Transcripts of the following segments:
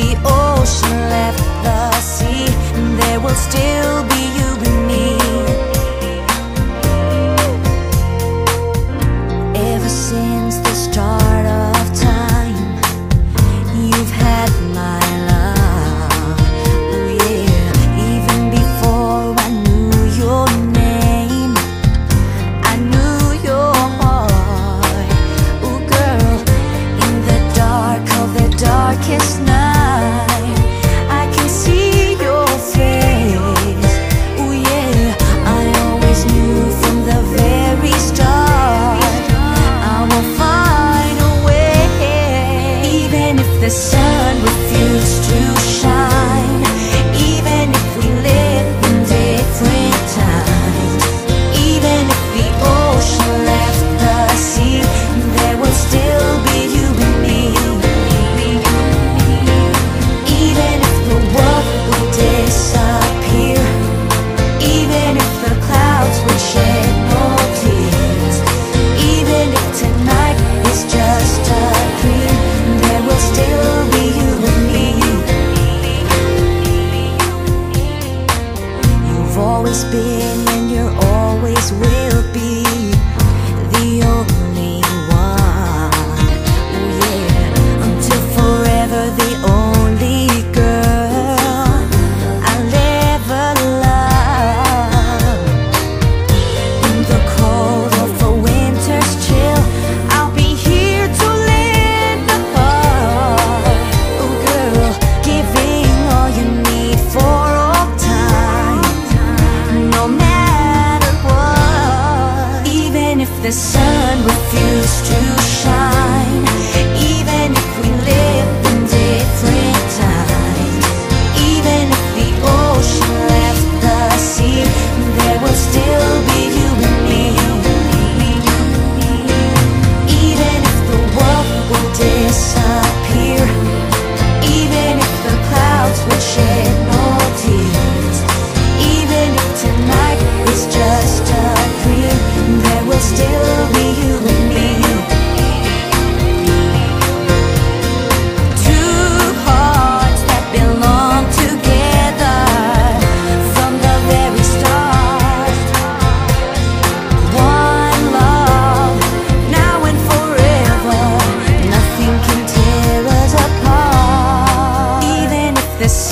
the ocean left the sea, there will still be always been and you're always with the sun refused to shine.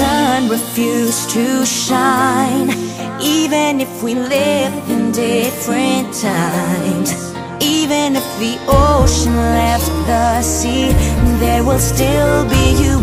sun refuse to shine Even if we live in different times. Even if the ocean left the sea There will still be you